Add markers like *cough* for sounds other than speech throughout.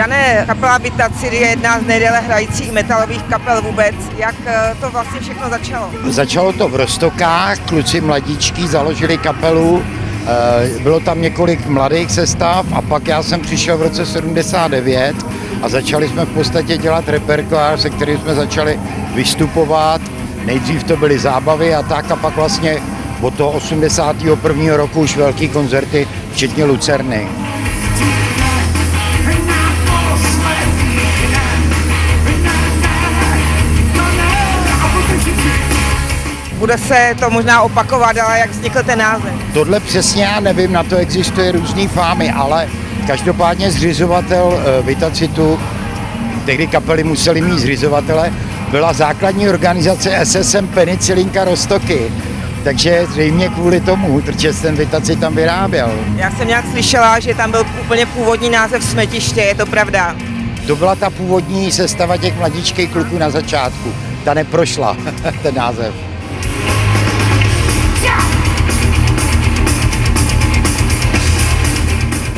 Dané kapela Vitacir je jedna z nejdéle hrajících metalových kapel vůbec. Jak eh, to vlastně všechno začalo? Začalo to v Rostokách, kluci mladíčky založili kapelu, eh, bylo tam několik mladých sestav a pak já jsem přišel v roce 79 a začali jsme v podstatě dělat repertoár, se kterým jsme začali vystupovat. Nejdřív to byly zábavy a tak a pak vlastně od toho 81. roku už velký koncerty, včetně Lucerny. Bude se to možná opakovat, ale jak vznikl ten název? Tohle přesně já nevím, na to existuje různý fámy, ale každopádně zřizovatel eh, Vitacitu, tehdy kapely museli mít zřizovatele, byla základní organizace SSM Penicilinka Rostoky. Takže zřejmě kvůli tomu, protože ten Vitacit tam vyráběl. Já jsem nějak slyšela, že tam byl úplně původní název smetiště, je to pravda? To byla ta původní sestava těch mladíčkých kluků na začátku. Ta neprošla, *laughs* ten název.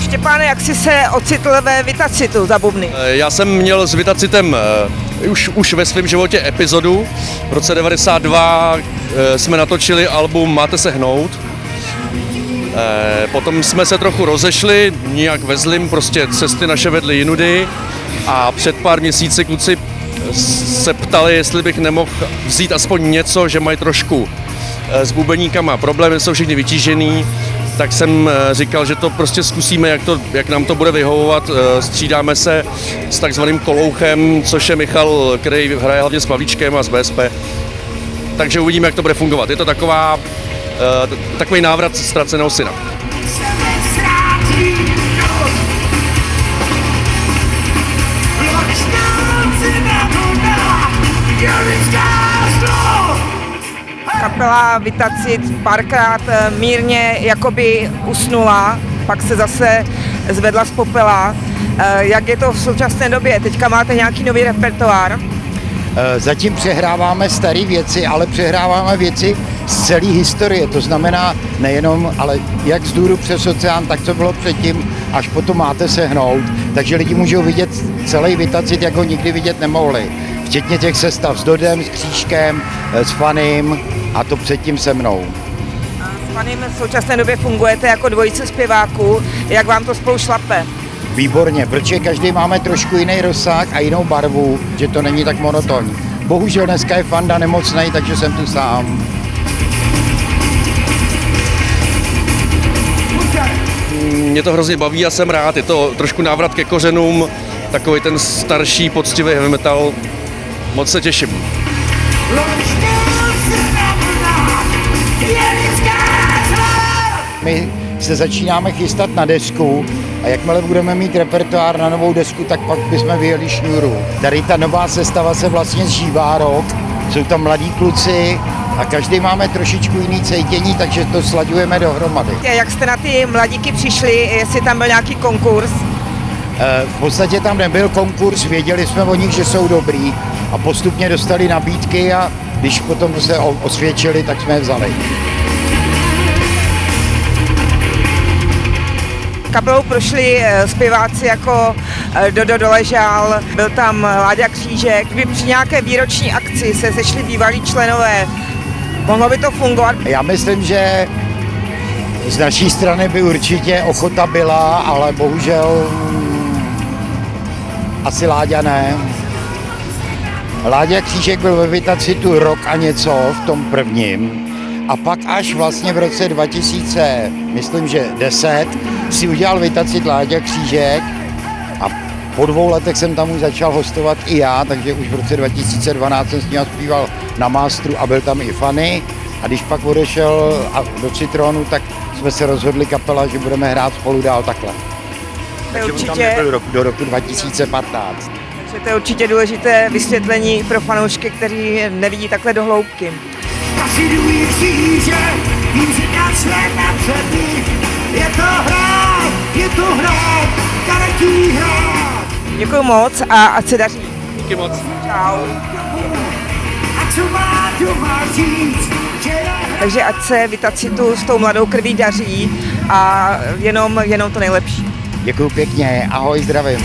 Štěpáne, jak jsi se ocitl ve Vitacitu za bubny? Eh, Já jsem měl s Vitacitem eh, už, už ve svém životě epizodu. V roce 92 eh, jsme natočili album Máte se hnout. Potom jsme se trochu rozešli, nijak ve zlým, prostě cesty naše vedly jinudy a před pár měsíci kluci se ptali, jestli bych nemohl vzít aspoň něco, že mají trošku eh, s bubeníkama problémy, jsou všichni vytížený, tak jsem eh, říkal, že to prostě zkusíme, jak, to, jak nám to bude vyhovovat. Eh, Střídáme se s takzvaným kolouchem, což je Michal, který hraje hlavně s Pavlíčkem a s BSP. Takže uvidíme, jak to bude fungovat. Je to taková, takový návrat ztraceného syna. Kapela Vitacit párkrát eh, mírně jakoby usnula, pak se zase zvedla z popela. Eh, Jak je to v současné době? Teďka máte nějaký nový repertoár? Eh, Zatím přehráváme staré věci, ale přehráváme věci z celé historie. To znamená nejenom, ale jak z důru přes oceán, tak co bylo předtím, až potom máte se hnout. Takže lidi můžou vidět celý Vitacit, jak ho nikdy vidět nemohli. Včetně těch sestav s Dodem, s Křížkem, eh, s Fanem a to předtím se mnou. S panem v současné době fungujete jako dvojice zpěváků. Jak vám to spolu šlape? Výborně, protože každý máme trošku jiný rozsah a jinou barvu, že to není tak monotónní. Bohužel dneska je Fanda nemocnej, takže jsem tu sám. Mě to hrozně baví a jsem rád. Je to trošku návrat ke kořenům, takový ten starší, poctivý heavy metal. Moc se těším. My se začínáme chystat na desku a jakmile budeme mít repertoár na novou desku, tak pak bychom vyjeli šňůru. Tady ta nová sestava se vlastně zžívá rok, jsou tam mladí kluci a každý máme trošičku jiný cejtění, takže to slaďujeme dohromady. Jak jste na ty mladíky přišli, jestli tam byl nějaký konkurs? Eh, V podstatě tam nebyl konkurs, věděli jsme o nich, že jsou dobrý a postupně dostali nabídky a když potom se osvědčili, tak jsme je vzali. Kapelou prošli eh, zpěváci jako eh, Dodo Doležal, byl tam Láďa Křížek. Kdyby při nějaké výroční akci se sešli bývalí členové, mohlo by to fungovat? Já myslím, že z naší strany by určitě ochota byla, ale bohužel asi Láďa ne. Láďa Křížek byl ve Vitacitu rok a něco v tom prvním a pak až vlastně v roce 2000, myslím, že 10, si udělal Vitacit Láďa Křížek a po dvou letech jsem tam už začal hostovat i já, takže už v roce 2012 jsem s ním zpíval na Mástru a byl tam i Fanny. A když pak odešel a- do Citronu, tak jsme se rozhodli kapela, že budeme hrát spolu dál takhle. Takže on tam určitě, nebyl do roku 2015. takže to je určitě důležité vysvětlení pro fanoušky, kteří nevidí takhle do hloubky. Kasidují kříže, vím, že dát své napředy. Je to hra, je to hra, karetí hra. Děkuji moc a ať se daří. Díky moc. Čau. A co má doma říct, že je hra. Takže ať se Vitacitu s tou mladou krví daří a jenom, jenom to nejlepší. Děkuji pěkně, ahoj, zdravím.